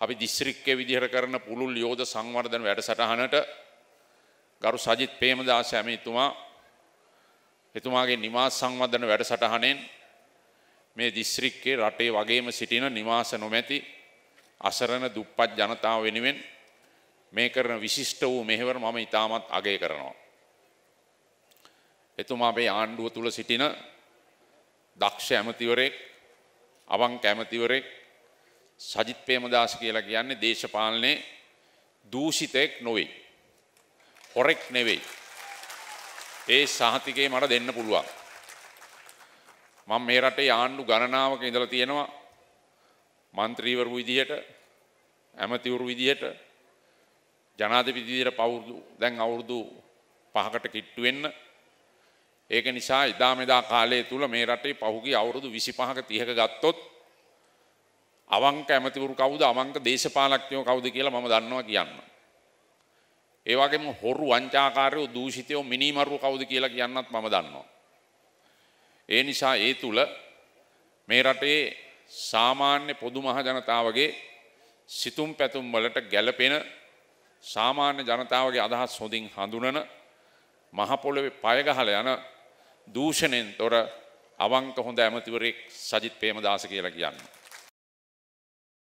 අපි දිස්ත්‍රික්කය විදිහට කරන පුළුල් යෝධ සංවර්ධන වැඩසටහනට ගරු සජිත් පේමදාස ඇමතුමා එතුමාගේ නිවාස සංවර්ධන වැඩසටහනෙන් මේ දිස්ත්‍රික්කේ රටේ වගේම සිටින නිවාස නොමැති අසරණ දුප්පත් ජනතාව වෙනුවෙන් මේ කරන විශිෂ්ට වූ මෙහෙවර මම ඉතාමත් අගය කරනවා. එතුමා අපේ ආණ්ඩුව තුළ සිටින දක්ෂ ඇමතිවරෙක් අවංක ඇමතිවරෙක් සජිත් ප්‍රේමදාස කියලා කියන්නේ දේශපාලනේ දූෂිතෙක් නොවේ. හොරෙක් නෙවෙයි. ඒ සහතිකේ මට දෙන්න පුළුවන්. මම මේ රටේ ආණ්ඩු ගණනාවක ඉඳලා තියෙනවා. മന്ത്രിවරු විදිහට, ඇමතිවරු විදිහට, ජනාධිපති විදිහට පවුරුදු දැන් අවුරුදු 5කට කිට්ටු වෙන්න. ඒක නිසා ඉදා මෙදා කාලය තුල මේ රටේ පහුගිය අවුරුදු 25ක 30ක ගත්තොත් අවංක ඇමතිවරු කවුද අවංක දේශපාලඥයෝ කවුද කියලා මම දන්නවා කියන්න. ඒ වගේම හොරු වංචාකාරයෝ දූෂිතයෝ මිනිමරුව කවුද කියලා කියන්නත් මම දන්නවා. ඒ නිසා ඒ තුල මේ රටේ සාමාන්‍ය පොදු මහ ජනතාවගේ සිතුම් පැතුම් වලට ගැළපෙන සාමාන්‍ය ජනතාවගේ අදහස් හොඳින් හඳුනන මහ පොළොවේ පය ගහලා යන දූෂණයෙන් තොර අවංක හොඳ ඇමතිවරයෙක් සජිත් ප්‍රේමදාස කියලා කියන්නේ.